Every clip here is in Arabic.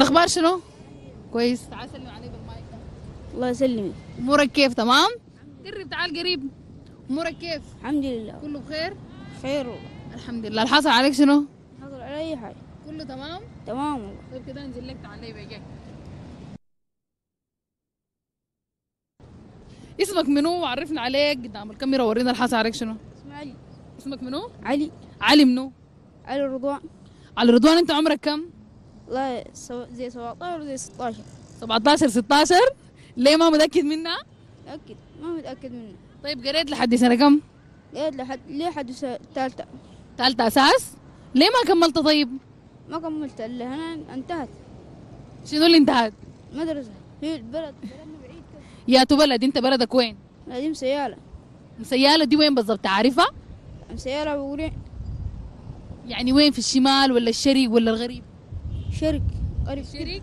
الاخبار شنو؟ كويس. تعال سلم علي بالمايك الله يسلمك. أمورك كيف؟ تمام؟ قرب تعال قريب. أمورك كيف؟ الحمد لله. كله بخير؟ خير والله. الحمد لله. الحاصل عليك شنو؟ حصل على أي حاجة. كله تمام؟ تمام والله. طيب كده انزل لك تعال لي بقى. اسمك منو؟ وعرفنا عليك قدام الكاميرا ورينا الحاصل عليك شنو. اسمع علي. اسمك منو؟ علي. علي منو؟ علي رضوان على رضوان انت عمرك كم؟ سو... زي 17 وزي 16 17 16 ليه ما متأكد منها؟ متأكد ما متأكد منه طيب قريت لحد سنة كم؟ قاعد لحد ليه حد س- تالتة. ثالثه أساس؟ ليه ما كملت طيب؟ ما كملت الا هنا انتهت. شنو اللي انتهت؟ مدرسة في البلد بلدنا بعيد يا تو بلد انت بلدك وين؟ دي مسيالة. مسيالة دي وين بالضبط؟ عارفها؟ مسيالة بقولين يعني وين؟ في الشمال ولا الشرق ولا الغريب؟ شرك قريب الشرق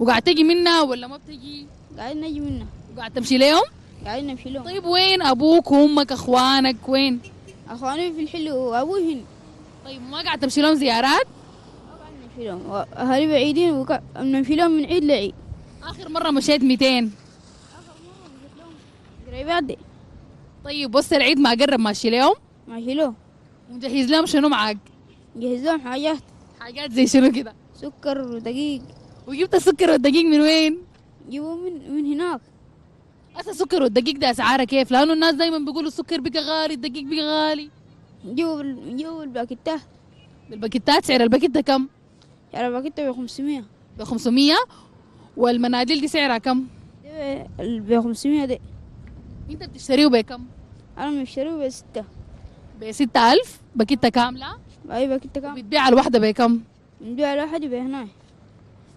وقاعد تجي منها ولا ما بتجي؟ قاعدين نجي منه وقاعد تمشي ليهم؟ قاعدين نمشي لهم. طيب وين أبوك وأمك أخوانك وين؟ أخواني في الحل وأبوي هنا. طيب ما قاعد تمشي لهم زيارات؟ نمشي لهم. واهالي بعيدين وك- نمشي لهم من عيد لعيد. آخر مرة مشيت 200 قريبات دي طيب بص العيد ما قرب ماشي لهم ماشي لهم. ومجهز لهم شنو معاك؟ جهز لهم حاجات. حاجات زي شنو كده؟ سكر ودقيق. وجبت السكر والدقيق من وين؟ جيبوا من من هناك. هسه السكر والدقيق ده أسعاره كيف؟ لأنه الناس دايما بيقولوا السكر بقى غالي الدقيق بقى غالي. جيبوا جيبوا الباكيتات الباكيتات سعر الباكيت ده كم؟ يعني الباكيتة ب 500 ب 500 والمناديل دي سعرها كم؟ ب 500 دي. انت بتشتريه بكم أنا مشتريه بستة ب 6000 باكيتة كاملة؟ أي باكيتة كام بتبيع الواحدة بكم نبيع الواحد بهناي.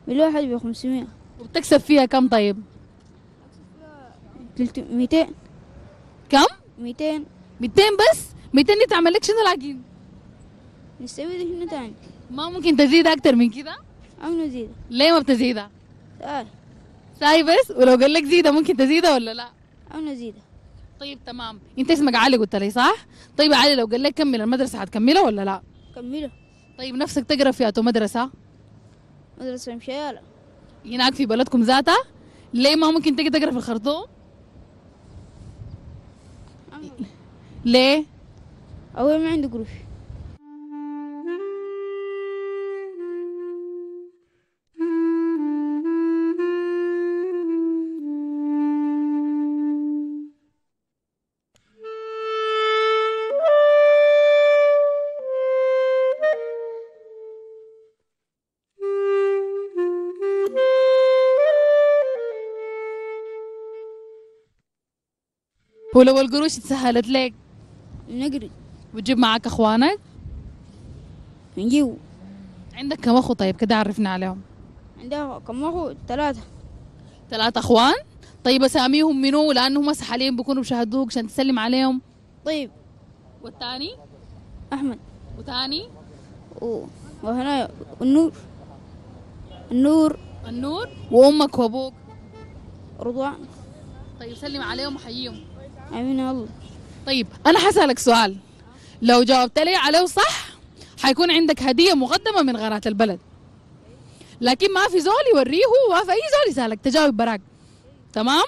بالواحد ب 500 وبتكسب فيها كم طيب؟ 200 كم؟ 200 200 بس؟ 200 دي تعمل لك شنو لكن نسوي هنا تاني؟ ما ممكن تزيد أكتر من كده؟ أو نزيد. ليه ما بتزيدها؟ تعال ساي بس؟ ولو قال لك زيدها ممكن تزيدها ولا لا؟ أو نزيد طيب تمام. انت اسمك علي قلت لي صح؟ طيب علي لو قال لك كمل المدرسة هتكملها ولا لا؟ كمله. طيب نفسك تقرأ في أتو مدرسة؟ مدرسة مشيالة هناك في بلدكم ذاتها؟ ليه ما ممكن تجي تقرأ في الخرطوم؟ ليه؟ أول ما عنده قروش. ولو القروش تسهلت لك نقري. وتجيب معاك اخوانك؟ نجيبه عندك كم اخو طيب؟ كده عرفنا عليهم. عندها كم أخو؟ ثلاثة. ثلاثة اخوان؟ طيب اساميهم منو؟ لانهم هسه حاليا بيكونوا بشهدوك عشان تسلم عليهم. طيب. والثاني؟ أحمد. وثاني و... وهنا النور. النور. النور. وأمك وأبوك. رضوان. طيب سلم عليهم وحييهم. آمين الله. طيب أنا حسألك سؤال. لو جاوبت لي عليه صح حيكون عندك هدية مقدمة من قناة البلد. لكن ما في زول يوريه وما في أي زول يسألك. تجاوب براك. تمام؟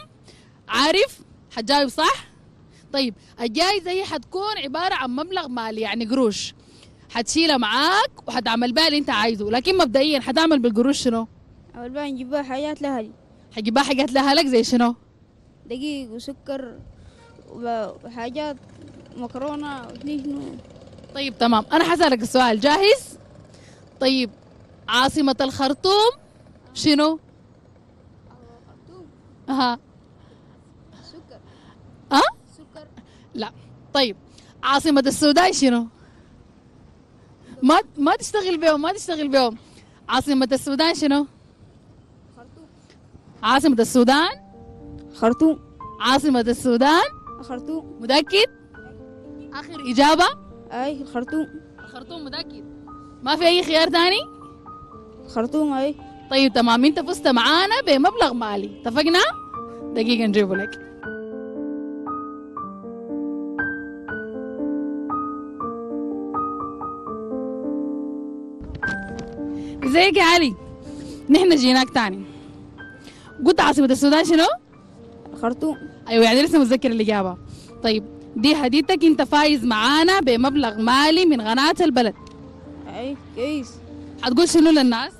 عارف؟ حتجاوب صح؟ طيب الجائزة هي حتكون عبارة عن مبلغ مالي يعني قروش. حتشيلها معاك وحتعمل بها اللي أنت عايزه. لكن مبدئيا حتعمل بالقروش شنو؟ أول بقى نجيب بقى حاجات لأهلي. حجيبها حاجات لأهلك زي شنو؟ دقيق وسكر. وحاجات مكرونة وشنو طيب تمام. أنا حسألك السؤال جاهز؟ طيب عاصمة الخرطوم شنو؟ ها سكر. ها سكر. لا. طيب عاصمة السودان شنو؟ ما ما تشتغل بيهم ما تشتغل بيهم عاصمة السودان شنو؟ خرطوم. عاصمة السودان؟ خرطوم. عاصمة السودان؟ خرطوم. متأكد آخر إجابة؟ أي خرطوم. الخرطوم متأكد ما في أي خيار تاني خرطوم أي. طيب تمام. أنت فزت معانا بمبلغ مالي. اتفقنا؟ دقيقة نجيبه لك. ازيك يا علي. نحن جيناك تاني قلت عاصمة السودان شنو؟ الخرطوم أيوه يعني لسه متذكر الإجابة. طيب دي هديتك أنت فايز معانا بمبلغ مالي من قناة البلد. أي كويس. حتقول شنو للناس؟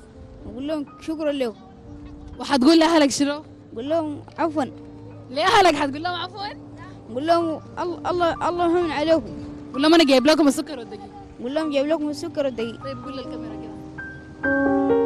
أقول لهم شكرا لكم وحتقول لأهلك شنو؟ أقول لهم عفوا. لأهلك حتقول لهم عفوا؟ أقول لهم الله الله الله يهون عليكم. قول لهم أنا جايب لكم السكر والدقيق. أقول لهم جايب لكم السكر والدقيق. طيب قول للكاميرا كده.